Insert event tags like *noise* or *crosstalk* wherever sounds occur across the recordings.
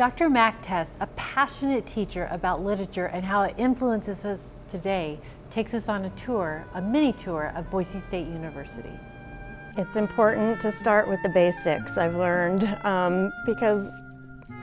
Dr. Mac Test, a passionate teacher about literature and how it influences us today, takes us on a tour, a mini tour of Boise State University. It's important to start with the basics, I've learned, um, because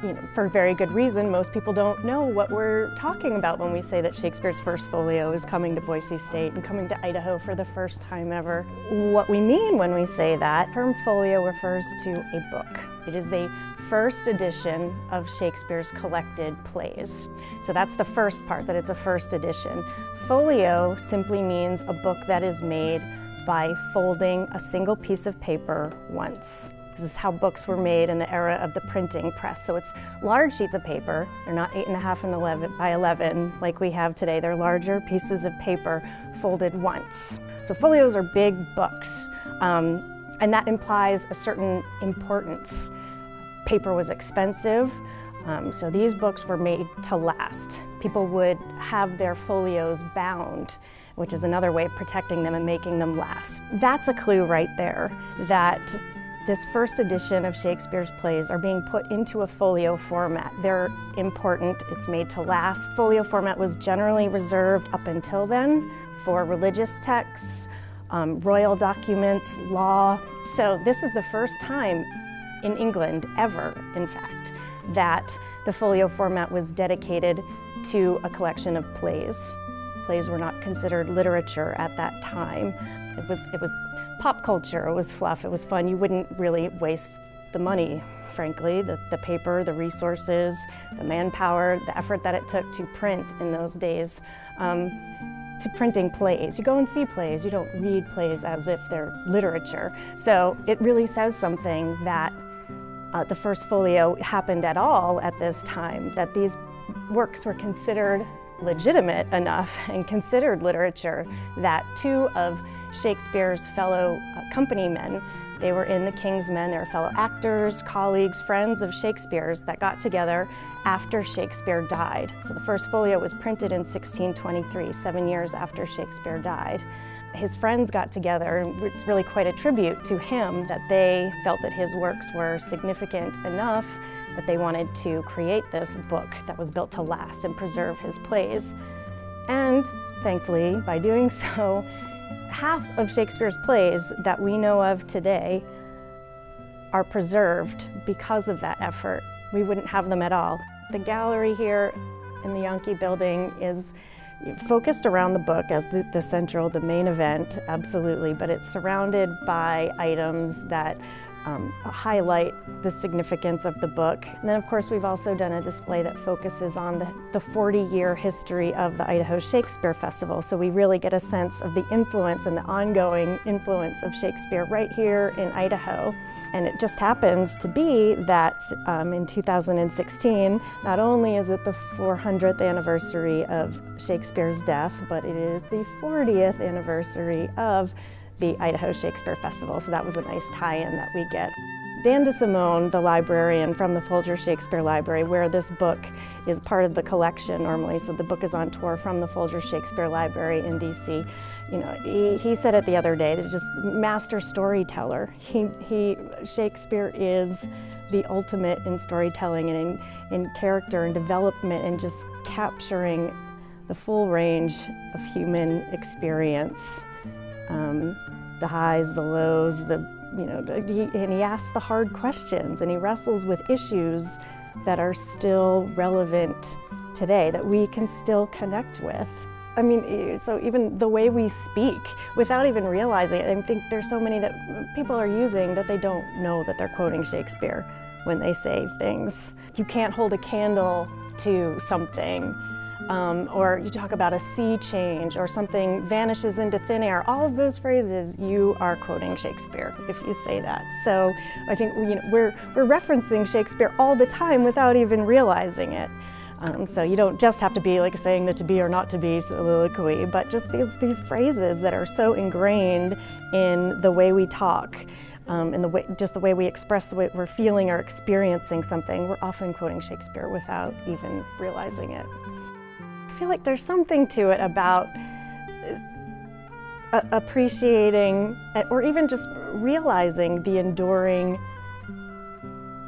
you know, for very good reason, most people don't know what we're talking about when we say that Shakespeare's first folio is coming to Boise State and coming to Idaho for the first time ever. What we mean when we say that, term folio refers to a book. It is a first edition of Shakespeare's collected plays. So that's the first part, that it's a first edition. Folio simply means a book that is made by folding a single piece of paper once. This is how books were made in the era of the printing press. So it's large sheets of paper. They're not eight and a half and 11 by 11 like we have today. They're larger pieces of paper folded once. So folios are big books. Um, and that implies a certain importance. Paper was expensive, um, so these books were made to last. People would have their folios bound, which is another way of protecting them and making them last. That's a clue right there that this first edition of Shakespeare's plays are being put into a folio format. They're important, it's made to last. Folio format was generally reserved up until then for religious texts, um, royal documents, law. So this is the first time in England ever, in fact, that the folio format was dedicated to a collection of plays. Plays were not considered literature at that time. It was, it was pop culture, it was fluff, it was fun. You wouldn't really waste the money, frankly, the, the paper, the resources, the manpower, the effort that it took to print in those days. Um, to printing plays. You go and see plays, you don't read plays as if they're literature. So it really says something that uh, the first folio happened at all at this time, that these works were considered legitimate enough and considered literature that two of Shakespeare's fellow uh, company men, they were in the King's Men, they were fellow actors, colleagues, friends of Shakespeare's that got together after Shakespeare died. So the first folio was printed in 1623, seven years after Shakespeare died his friends got together, and it's really quite a tribute to him that they felt that his works were significant enough that they wanted to create this book that was built to last and preserve his plays. And thankfully, by doing so, half of Shakespeare's plays that we know of today are preserved because of that effort. We wouldn't have them at all. The gallery here in the Yanke building is focused around the book as the, the, central, the main event, absolutely, but it's surrounded by items that um, highlight the significance of the book. And then of course we've also done a display that focuses on the, the 40 year history of the Idaho Shakespeare Festival. So we really get a sense of the influence and the ongoing influence of Shakespeare right here in Idaho. And it just happens to be that um, in 2016, not only is it the 400th anniversary of Shakespeare's death, but it is the 40th anniversary of the Idaho Shakespeare Festival, so that was a nice tie-in that we get. Dan DeSimone, the librarian from the Folger Shakespeare Library, where this book is part of the collection normally, so the book is on tour from the Folger Shakespeare Library in DC. You know, he, he said it the other day, that just master storyteller. He, he, Shakespeare is the ultimate in storytelling and in, in character and development and just capturing the full range of human experience um, the highs, the lows, the, you know, and he asks the hard questions and he wrestles with issues that are still relevant today, that we can still connect with. I mean, so even the way we speak, without even realizing it, I think there's so many that people are using that they don't know that they're quoting Shakespeare when they say things. You can't hold a candle to something um, or you talk about a sea change or something vanishes into thin air. All of those phrases, you are quoting Shakespeare if you say that. So I think you know, we're, we're referencing Shakespeare all the time without even realizing it. Um, so you don't just have to be like saying the to be or not to be soliloquy, but just these, these phrases that are so ingrained in the way we talk. Um, and the way, just the way we express the way we're feeling or experiencing something, we're often quoting Shakespeare without even realizing it feel like there's something to it about uh, appreciating uh, or even just realizing the enduring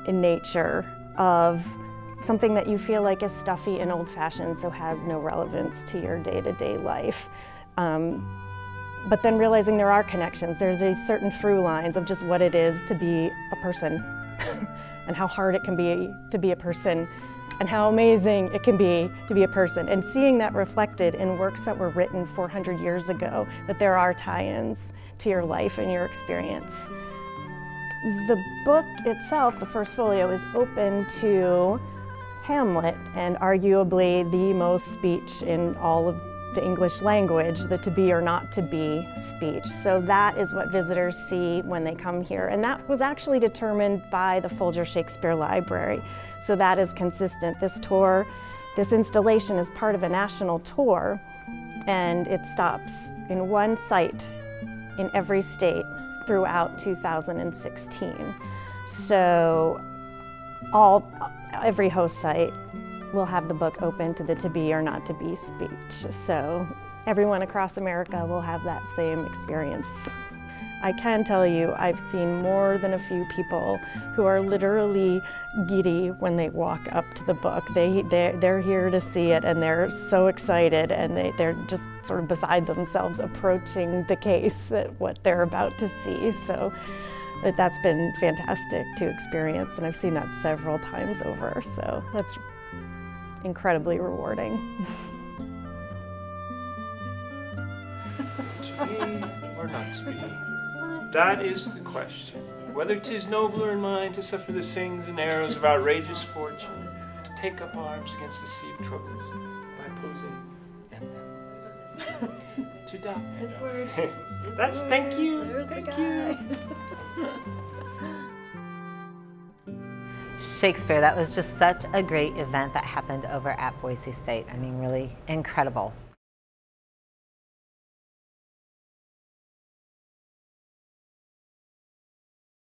in nature of something that you feel like is stuffy and old-fashioned, so has no relevance to your day-to-day -day life. Um, but then realizing there are connections. There's these certain through lines of just what it is to be a person *laughs* and how hard it can be to be a person and how amazing it can be to be a person. And seeing that reflected in works that were written 400 years ago, that there are tie-ins to your life and your experience. The book itself, the first folio, is open to Hamlet and arguably the most speech in all of the English language, the to be or not to be speech. So that is what visitors see when they come here. And that was actually determined by the Folger Shakespeare Library. So that is consistent. This tour, this installation is part of a national tour and it stops in one site in every state throughout 2016. So all, every host site will have the book open to the to be or not to be speech. So everyone across America will have that same experience. I can tell you I've seen more than a few people who are literally giddy when they walk up to the book. They, they're, they're here to see it and they're so excited and they, they're just sort of beside themselves approaching the case, uh, what they're about to see. So that's been fantastic to experience and I've seen that several times over. So that's incredibly rewarding. to be or not to be? That is the question. Whether 'tis nobler in mind to suffer the sings and arrows of outrageous fortune, to take up arms against the sea of troubles by opposing and them. to die. His words. *laughs* That's thank you. Thank you. *laughs* Shakespeare, that was just such a great event that happened over at Boise State. I mean, really incredible.